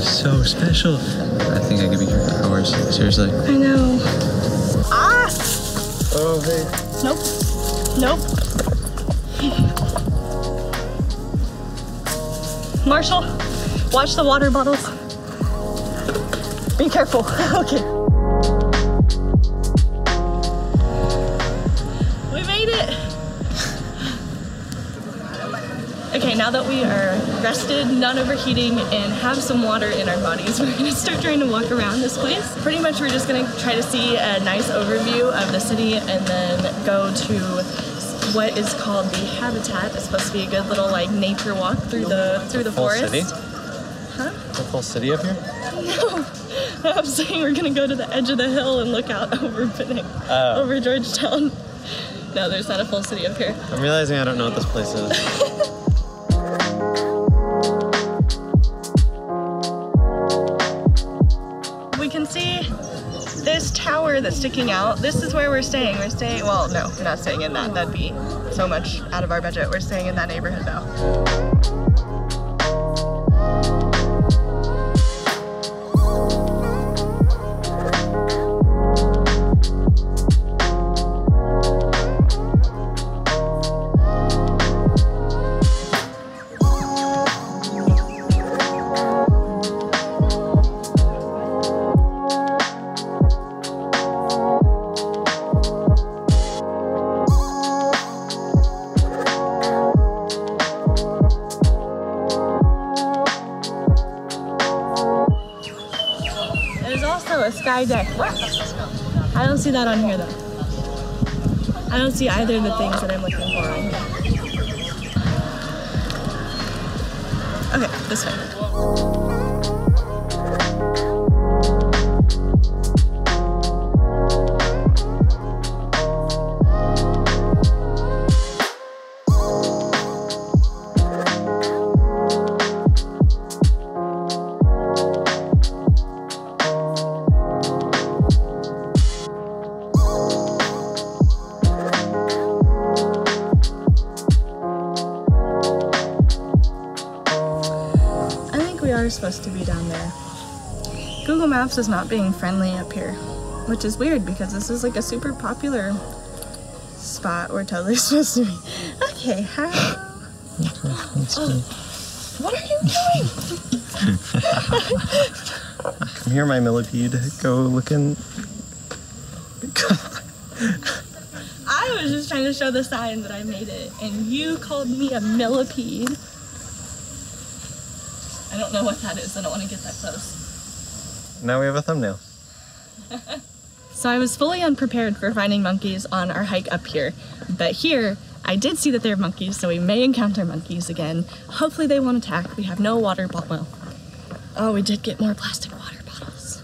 is so special. I think I could be here for hours. Seriously. I know. Ah! Oh, hey. Nope. Nope. Marshall, watch the water bottles. Be careful. okay. Okay, now that we are rested, not overheating, and have some water in our bodies, we're gonna start trying to walk around this place. Pretty much we're just gonna try to see a nice overview of the city and then go to what is called the Habitat. It's supposed to be a good little like nature walk through the through the Full forest. city? Huh? The full city up here? No, I'm saying we're gonna go to the edge of the hill and look out over Penang, Oh. over Georgetown. No, there's not a full city up here. I'm realizing I don't know what this place is. Tower that's sticking out. This is where we're staying. We're staying, well, no, we're not staying in that. That'd be so much out of our budget. We're staying in that neighborhood though. A sky deck. I don't see that on here though. I don't see either of the things that I'm looking for on here. Okay, this way. Maps is not being friendly up here, which is weird because this is like a super popular spot we're totally supposed to be. Okay, how? Oh, what are you doing? Come here, my millipede. Go looking. I was just trying to show the sign that I made it, and you called me a millipede. I don't know what that is. I don't want to get that close. Now we have a thumbnail. So I was fully unprepared for finding monkeys on our hike up here, but here I did see that there are monkeys, so we may encounter monkeys again. Hopefully they won't attack. We have no water bottle. Oh, we did get more plastic water bottles,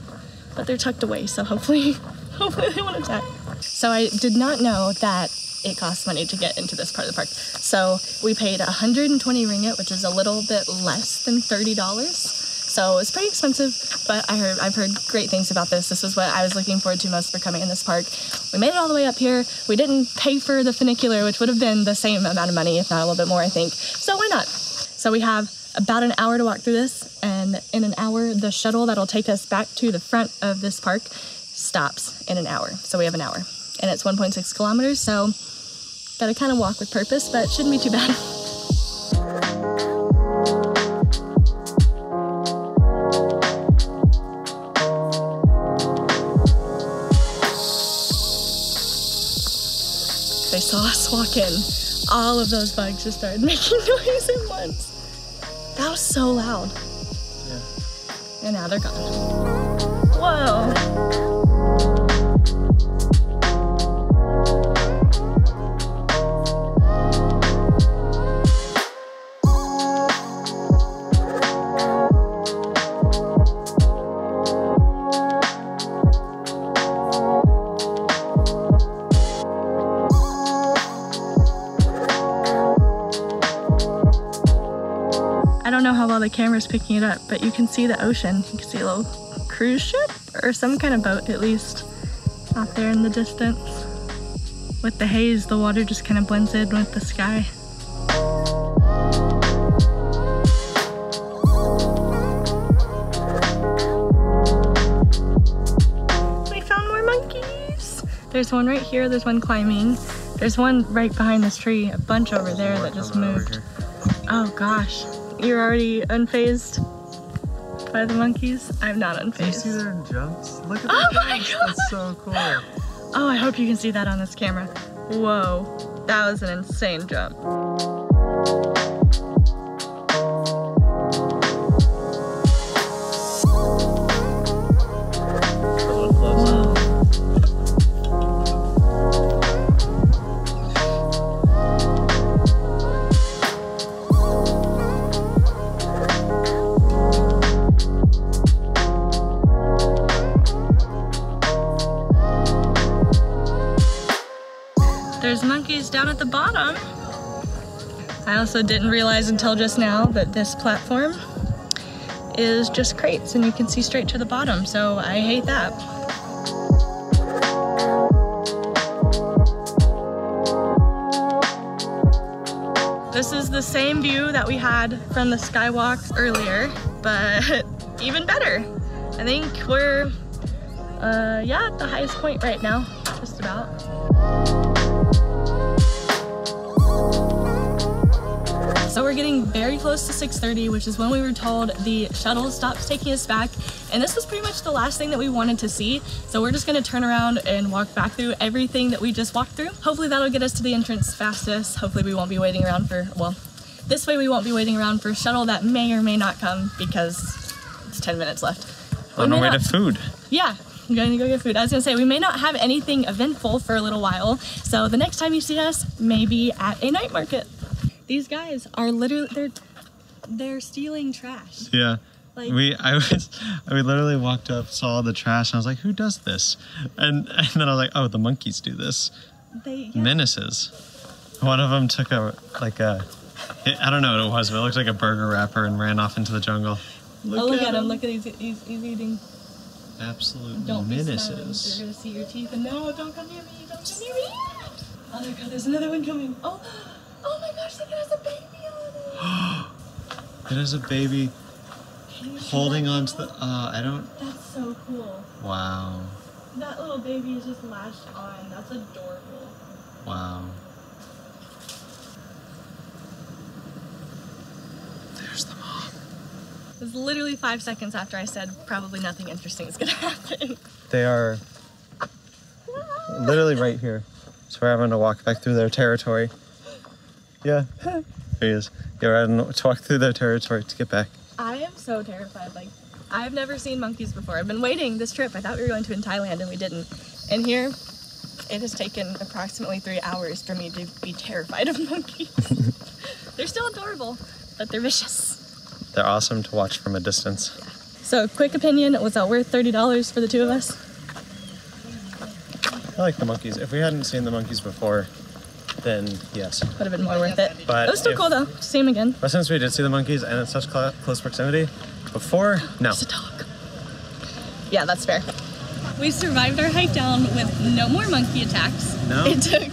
but they're tucked away, so hopefully, hopefully they won't attack. So I did not know that it costs money to get into this part of the park. So we paid 120 ringgit, which is a little bit less than $30. So it's pretty expensive, but I heard I've heard great things about this. This is what I was looking forward to most for coming in this park. We made it all the way up here. We didn't pay for the funicular, which would have been the same amount of money, if not a little bit more, I think. So why not? So we have about an hour to walk through this, and in an hour, the shuttle that'll take us back to the front of this park stops in an hour. So we have an hour, and it's 1.6 kilometers. So gotta kind of walk with purpose, but shouldn't be too bad. saw us walk in. All of those bugs just started making noise at once. That was so loud. Yeah. And now they're gone. Whoa. camera's picking it up, but you can see the ocean. You can see a little cruise ship or some kind of boat at least out there in the distance. With the haze, the water just kind of blends in with the sky. We found more monkeys! There's one right here, there's one climbing. There's one right behind this tree, a bunch over there that just moved. Oh gosh, you're already unfazed by the monkeys. I'm not Do you see unfazed. their jumps? Look at Oh my jumps. God. That's so cool. Oh, I hope you can see that on this camera. Whoa, that was an insane jump. There's monkeys down at the bottom. I also didn't realize until just now that this platform is just crates and you can see straight to the bottom, so I hate that. This is the same view that we had from the skywalk earlier, but even better. I think we're, uh, yeah, at the highest point right now, just about. So we're getting very close to 6.30, which is when we were told the shuttle stops taking us back. And this was pretty much the last thing that we wanted to see. So we're just gonna turn around and walk back through everything that we just walked through. Hopefully that'll get us to the entrance fastest. Hopefully we won't be waiting around for, well, this way we won't be waiting around for a shuttle that may or may not come because it's 10 minutes left. On our way to food. yeah, I'm going to go get food. I was gonna say we may not have anything eventful for a little while, so the next time you see us, maybe at a night market. These guys are literally they're they're stealing trash. Yeah. Like We, I was, we literally walked up, saw the trash, and I was like, "Who does this?" And and then I was like, "Oh, the monkeys do this." they yeah. Menaces. One of them took a like a, I don't know what it was, but it looked like a burger wrapper and ran off into the jungle. oh, look at him! Look at he's, he's, he's eating. Absolute Don't menaces. You're gonna see your teeth. And no, don't come near me! Don't come near me! Oh my God! There's another one coming. Oh, oh my gosh! It has a baby on it. It is a baby Can you see holding on to the. Uh, I don't. That's so cool. Wow. That little baby is just lashed on. That's adorable. Wow. There's the mom. It was literally five seconds after I said probably nothing interesting is gonna happen. They are literally right here. So we're having to walk back through their territory. Yeah. There he is. Yeah, we're having to walk through their territory to get back. I am so terrified. Like, I've never seen monkeys before. I've been waiting this trip. I thought we were going to in Thailand and we didn't. And here, it has taken approximately three hours for me to be terrified of monkeys. they're still adorable, but they're vicious. They're awesome to watch from a distance. So, quick opinion was that worth $30 for the two of us? I like the monkeys. If we hadn't seen the monkeys before, then yes. Would have been more worth it. But it was still if- cool though. to See them again. But since we did see the monkeys and it's such cl- close proximity, before, no. Just a dog. Yeah, that's fair. We survived our hike down with no more monkey attacks. No? It took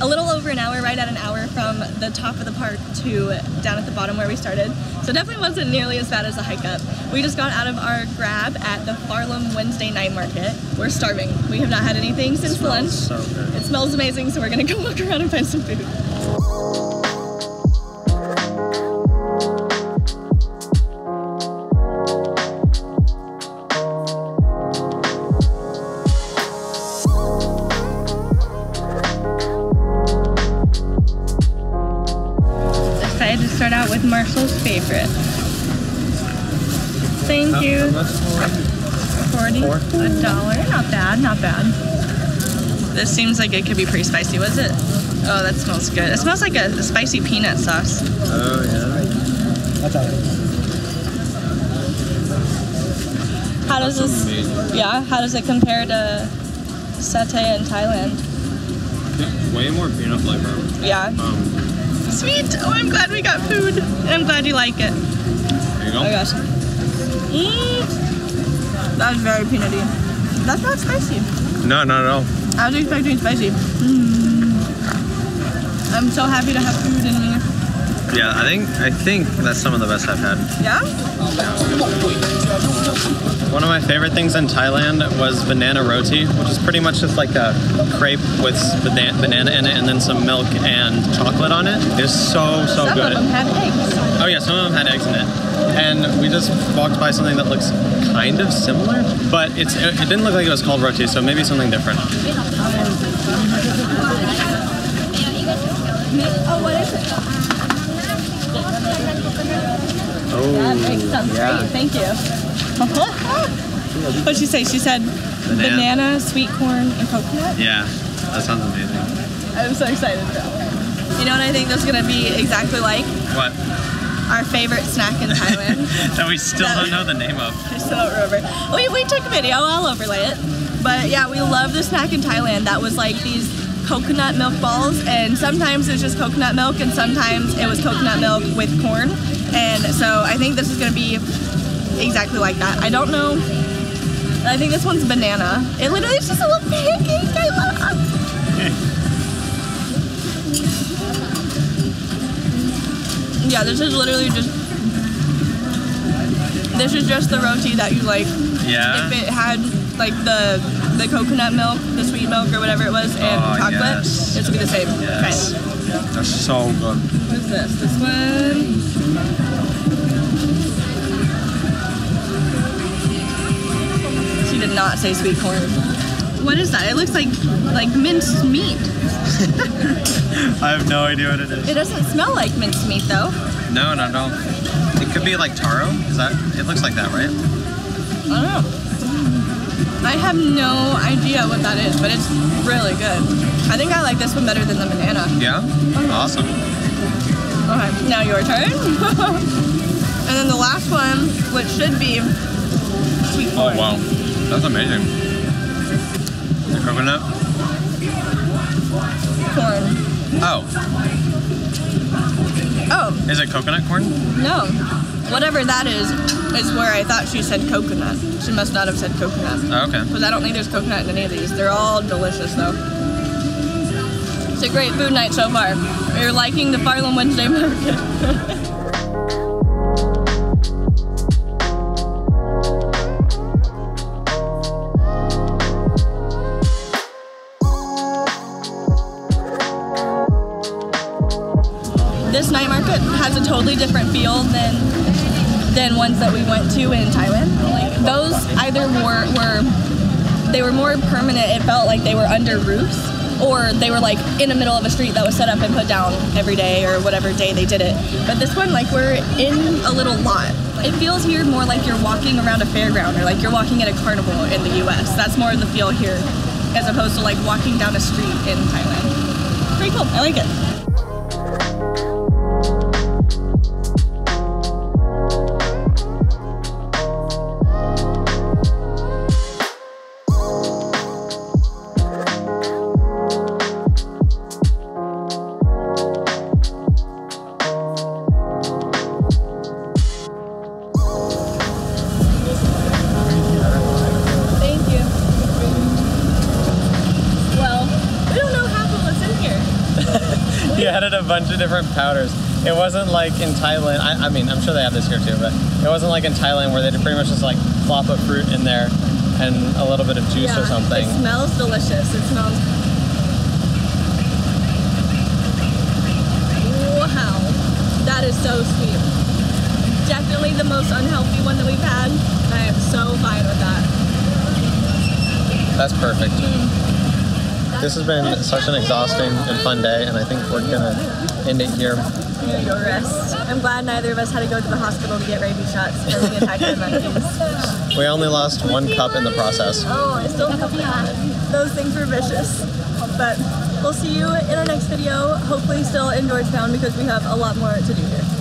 a little over an hour, right at an hour from the top of the park to down at the bottom where we started. So definitely wasn't nearly as bad as the hike up. We just got out of our grab at the Farlim Wednesday night market. We're starving. We have not had anything since lunch. So good. It smells amazing, so we're gonna go walk around and find some food. Favorite. Thank you. 40 Four. a dollar. Not bad, not bad. This seems like it could be pretty spicy. Was it? Oh, that smells good. It smells like a, a spicy peanut sauce. Oh, yeah. How does this? Amazing. Yeah. How does it compare to satay in Thailand? Way more peanut flavor. Yeah. Um, Sweet. Oh, I'm glad we got food. And I'm glad you like it. there you go. Oh gosh. Mm. That's very peanutty. That's not spicy. No, not at all. I was expecting spicy. Mm. I'm so happy to have food in me. Yeah, I think I think that's some of the best I've had. Yeah? One of my favorite things in Thailand was banana roti, which is pretty much just like a crepe with bana- banana in it and then some milk and chocolate on it. It's so so Some good. of them have eggs. Oh yeah, some of them had eggs in it. And we just walked by something that looks kind of similar, but it's it didn't look like it was called roti, so maybe something different. Oh, what is it? Oh, That sounds great. Thank you. What'd she say? She said Banana. banana, sweet corn, and coconut. Yeah, that sounds amazing. I'm so excited for that one. You know what I think that's gonna be exactly like? What? Our favorite snack in Thailand. that we still don't know the name of. I still don't remember. We, we took a video, I'll overlay it. But yeah, we love the snack in Thailand that was like these coconut milk balls and sometimes it was just coconut milk and sometimes it was coconut milk with corn. And so I think this is gonna be exactly like that. I don't know. I think this one's banana. It literally is just a little pancake. I love Yeah, this is literally just this is just the roti that you like Yeah. if it had like the the coconut milk, the sweet milk or whatever it was, and Oh, chocolate, yes. it's gonna be the same. Yes. They're so good. What's this? This one. She did not say sweet corn. What is that? It looks like like minced meat. I have no idea what it is. It doesn't smell like minced meat though. No, no, no. It could be like taro. Is that? It looks like that, right? I don't know. I have no idea what that is, but it's really good. I think I like this one better than the banana. Yeah. Awesome. Okay, now your turn. and then the last one, which should be sweet oh, corn. Oh wow, that's amazing. The coconut. Corn. Oh, Oh, is it coconut corn? no. Whatever that is, is where I thought she said coconut. She must not have said coconut. Oh, okay. Because I don't think there's coconut in any of these. They're all delicious though. It's a great food night so far. You're liking the Farlim Wednesday market. this night market has a totally different feel than than ones that we went to in Thailand. Like those either were were they were more permanent. It felt like they were under roofs, or they were like in the middle of a street that was set up and put down every day or whatever day they did it. But this one, like we're in a little lot. It feels here more like you're walking around a fairground or like you're walking at a carnival in the U.S. That's more of the feel here, as opposed to like walking down a street in Thailand. Pretty cool. I like it. A bunch of different powders. It wasn't like in Thailand. I, I mean, I'm sure they have this here too, but it wasn't like in Thailand where they pretty much just like plop a fruit in there and a little bit of juice or something. It smells delicious. It smells. Wow, that is so sweet. Definitely the most unhealthy one that we've had. I am so fine with that. That's perfect. Mm. This has been such an exhausting and fun day, and I think we're gonna end it here. Go rest. I'm glad neither of us had to go to the hospital to get rabies shots from being attacked by monkeys. We only lost one cup in the process. Oh, I still feel bad. Those things were vicious. But we'll see you in our next video, hopefully still in Georgetown because we have a lot more to do here.